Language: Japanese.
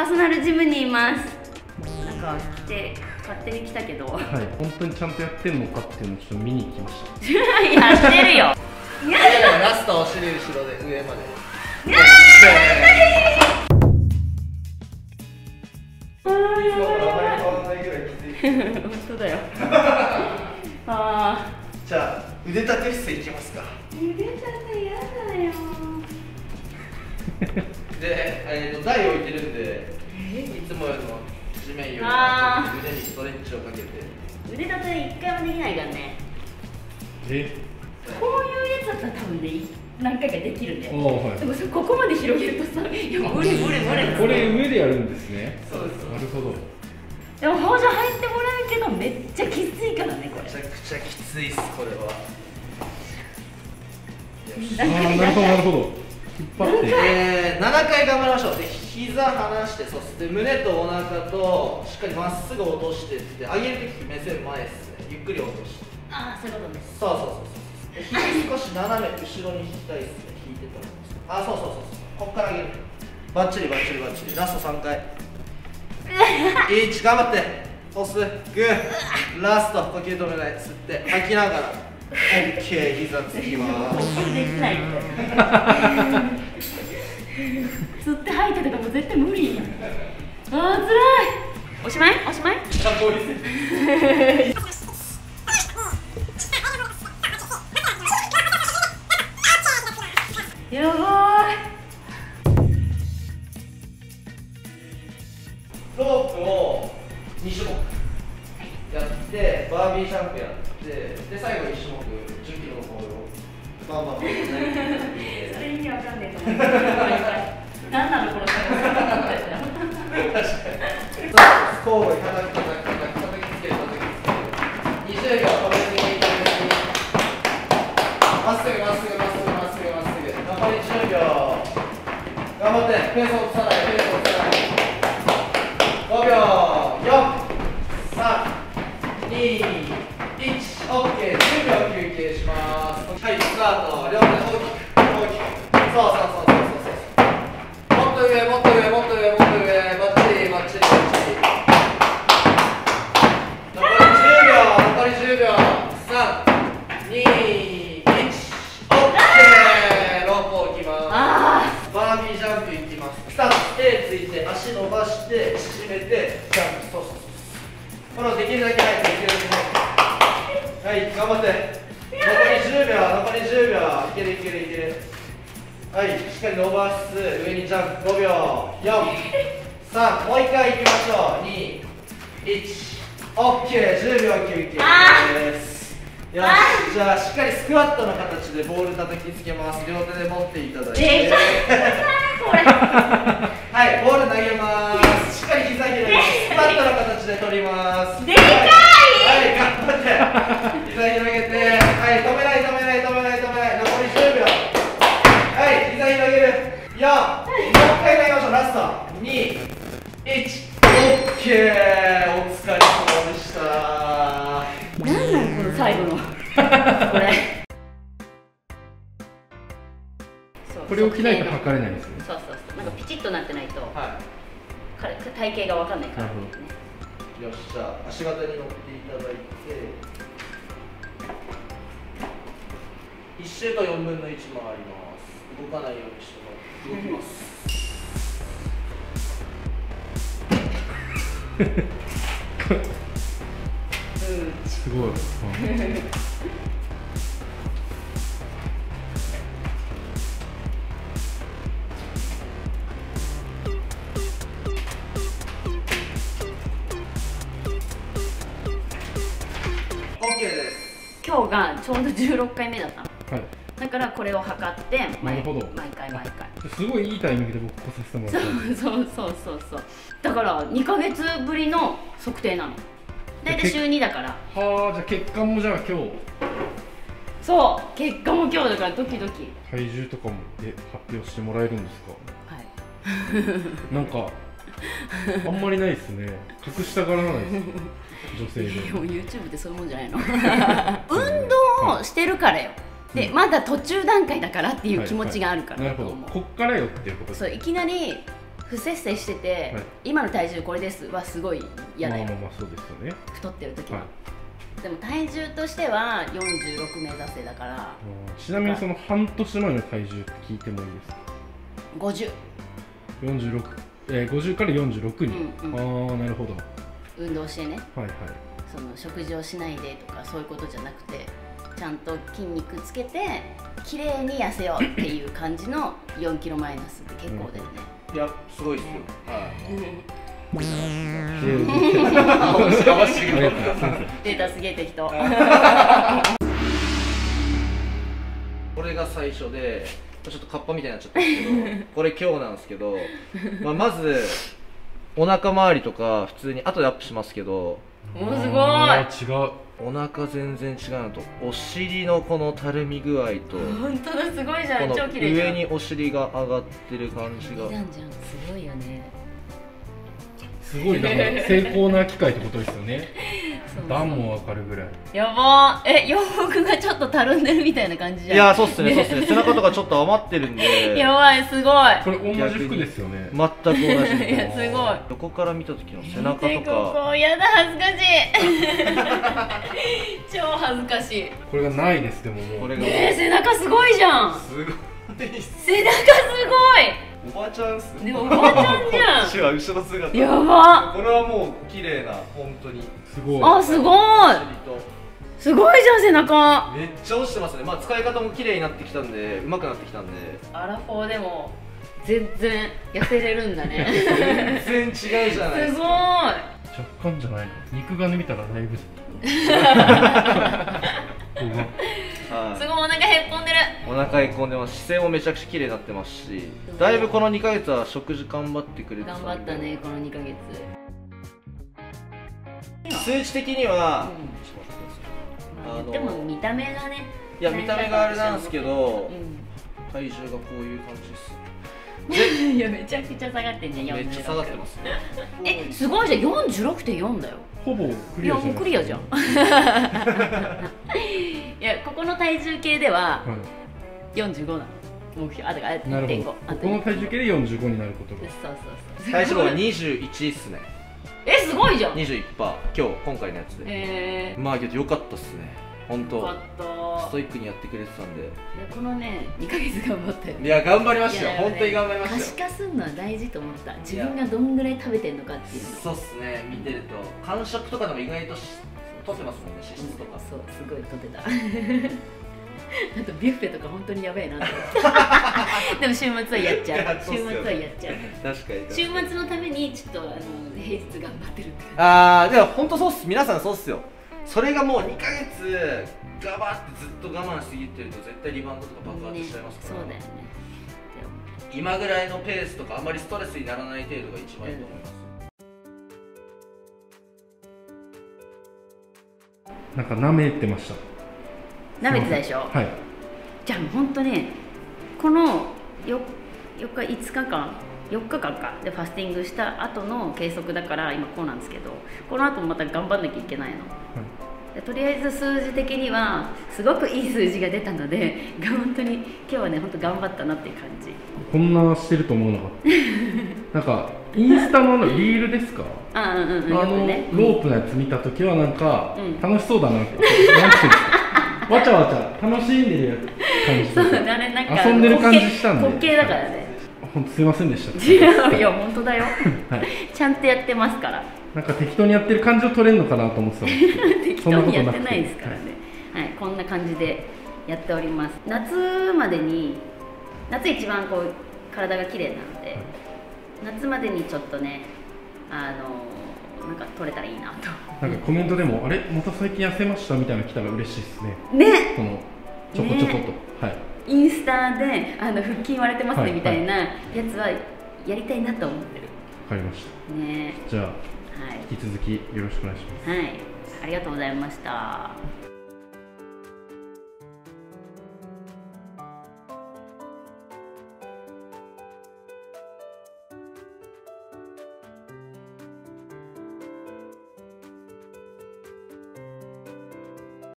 パーソナルジムにいます。なんか来て勝手に来たけど。はい。本当にちゃんとやってんのかっていうのをちょっと見に来ました。やってるよ。ラストお尻後ろで上まで。本当だよ。あじゃあ腕立て伏せいきますか。ー腕立てやだよ。で、えー、と台置いてるんでいつもよりも地面より腕にストレッチをかけて。腕立て一回もできないからね。え？こういうやつだったら多分ね何回かできるんだあよあはい。でもここまで広げるとさいや無理無理無理。これ上でやるんですね。そうですなるほど。でも補助入ってもらうけどめっちゃきついからねこれ。めちゃくちゃきついっすこれは。ああなるほどなるほど。引っ張って。えー、7回頑張りましょう。で膝離してそして胸とお腹としっかりまっすぐ落としてって上げるとき目線前ですね。ゆっくり落として。ああそういうことねそうそうそうそうで肘少し斜め後ろに引きたいですね。引いてたら。あそうそうそうそう。こっから上げる。バッチリバッチリバッチリ。ラスト3回。1頑張って。押す。グー。ラスト呼吸止めない。吸って。吐きながら。OK 膝つきます 吸って吐いてとかも絶対無理。ああ辛い。おしまい？おしまい？やばい。ロープを2種目やってバービージャンプやってで最後1種目。バンバンバンバン投げてそれ意味わか。んねえと思う何なのこの作業確かにそう交互に叩き叩き叩き叩きつける叩きつける20秒止めずに止めずにまっすぐまっすぐまっすぐまっすぐまっすぐ残り10秒頑張ってペースを落とさないペースを落とさない5秒4 3 2 1 OK 10秒休憩しますタート両手大きく大きくそうそうそうそうそうそうもっと上もっと上もっと上もっと上バッチリバッチリバッチリ残り10秒。残り10秒。321 OK ロープを置きますバービージャンプいきますスタート手ついて足伸ばして縮めてジャンプそうそうそうこれをできるだけ早くできるだけ早くはい頑張って10秒残り10秒。いけるいけるいける。はいしっかり伸ばす。上にジャンプ5秒。43もう一回いきましょう。21 OK10 秒休憩です。よし。じゃあしっかりスクワットの形でボール叩きつけます。両手で持っていただいて。でかい。こ れはい、ボール投げます。しっかり膝広げて、スパットの形で取ります。でかい。はい、頑張って。膝広げて、これを着ないと測れないんですね。そうそうそう。なんかピチッとなってないと。は彼体型がわかんないから。なるほね。い、よっしゃ、足型に乗っていただいて。1周と4分の1回ります。動かないようにしてもらって動きます。うん。すごい あオッケーです。今日がちょうど16回目だったの。はい。だからこれを測って毎なるほど。毎回毎回。すごいいいタイミングで僕来させてもらった。そうそうそうそう。だから2ヶ月ぶりの測定なの。大体週2だから。はあじゃあ血管もじゃあ今日。そう。結果も今日だからドキドキ。体重とかもえ発表してもらえるんですか？はい。なんか あんまりないですね。隠したがらないです。女性で。でも YouTube ってそういうもんじゃないの。運動をしてるからよ。で、うん。まだ途中段階だからっていう気持ちがあるからなるほど。だと思うこっからよっていうことそういきなり不節制してて、はい。今の体重これですはすごい嫌だよ、まあまあまあそうですよね。太ってる時は、はでも体重としては46目指せだから。いちなみにその半年前の体重って聞いてもいいですか？50 46、えー、50から46に、うんああなるほど。は運動してね。いはい。その食事をしないでとかそういうことじゃなくてちゃんと筋肉つけて綺麗に痩せようっていう感じの 4キロマイナスって結構だよね、いやすごいですよ。はい。うございますデータすげえ適当。これが最初でちょっとカッパみたいになっちゃったんですけど これ今日なんですけど、まあ、まずお腹周りとか普通に後でアップしますけどおーすごい。違うお腹全然違うのとお尻のこのたるみ具合と本当だすごいじゃん。上にお尻が上がってる感じが。いいじゃんじゃん。すごいよねすごいだから成功な機械ってことですよね。段もわかるぐらい。やば。ーえ洋服がちょっとたるんでるみたいな感じじゃん。いやそうっすねそうっすね。背中とかちょっと余ってるんで。やばいすごい。これ同じ服ですよね。全く同じいやすごい。横から見た時の背中とか。ここやだ恥ずかしい。超恥ずかしい。これがないですでももう。これがえー、背中すごいじゃん。すごい。背中すおばちゃんっす。ごいでもおばちゃんじゃこっちは後ろ姿。んやば。これはもう綺麗な本当に。すごい。あすごい。すごいじゃん背中。めっちゃ落ちてますね。まあ使い方も綺麗になってきたんで上手くなってきたんで。アラフォーでも全然痩せれるんだね。全然違うじゃないですすごい。か若干じゃないの。肉眼で見たらだいぶ 7へこんでます姿勢もめちゃくちゃ綺麗になってますしだいぶこの2ヶ月は食事頑張ってくれて頑張ったねこの2ヶ月数値的には、うん、でも見た目がねいや見た目があれなんですけど、うん、体重がこういう感じですいやめちゃくちゃ下がってんじゃんめっちゃ下がってますねえすごいじゃん46.4だよほぼクリアじゃんいやもうクリアじゃんいやここの体重計では、うん45なの。目標。あだからい、なる1.5ほど。あこの体重計で45になることが。そうそうそう体脂肪が21っすね。えすごいじゃん。21%今日今回のやつで。えー、まあけどよかったっすね。本当。よかった。ストイックにやってくれてたんで。でこのね2ヶ月頑張ったよいや頑張りましたよ。いや本当に頑張りま可視したよ。化するのは大事と思った。自分がどんぐらい食べてんのかっていうの。そうっすね。見てると間食とかでも意外とし取ってますもんね脂質とか。そうすごい取ってた あとビュッフェとか本当にやべえなと思って。でも週末はやっちゃいう週末はやっちゃう。確かに週末のためにちょっとあの平日頑張ってるって感あーでも本当そうっす。皆さんそうっすよ。それがもう2ヶ月ガバってずっと我慢しすぎてると絶対リバウンドとか爆じ発しちゃいますから、そうだよね。今ぐらいのペースとかあまりストレスにならない程度が一番いいと思います、なんか舐めてましたなめてたでしょ？はい。じゃあ本当ねこの 4, 4日5日間4日間か。でファスティングした後の計測だから今こうなんですけどこの後もまた頑張んなきゃいけないの。でとりあえず数字的にはすごくいい数字が出たのでが 本当に今日はね本当頑張ったなっていう感じ。こんなしてると思わなかった。なんかインスタのリールですか？あうんうんうん。あのねロープのやつ見た時はなんかうん。楽しそうだなって、なんていうんですか？わちゃわちゃ楽しんでる感じ。そうであれなんか遊んでる感じしたんで滑稽だからね。本当すいませんでした。違ういや本当だよ。はい、ちゃんとやってますから。なんか適当にやってる感じを取れるのかなと思ってたんですけど。適当にやってなくてないですからね。はい、こんな感じでやっております。夏までに夏一番こう体が綺麗なので夏までにちょっとねあのなんか取れたらいいなと。なんかコメントでも「あれ？また最近痩せました」みたいなの来たら嬉しいですね。ね。そのちょこちょこと、はい。インスタであの腹筋割れてますねはい。みたいなやつはやりたいなと思ってる。わかりました。ね。じゃあはい。引き続きよろしくお願いします。はい。ありがとうございました